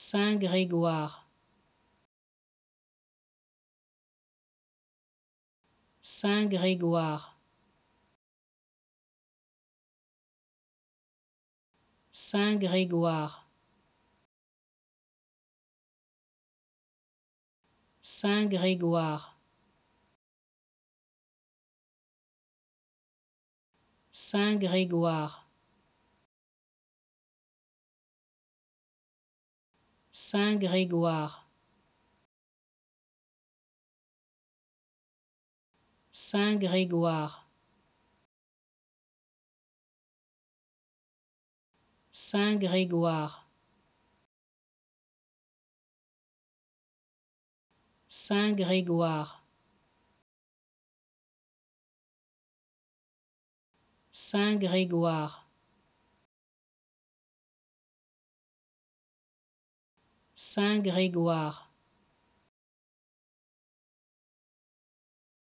Saint Grégoire. Saint Grégoire. Saint Grégoire. Saint Grégoire. Saint Grégoire. Saint Grégoire. Saint Grégoire. Saint Grégoire. Saint Grégoire. Saint Grégoire. Saint Grégoire.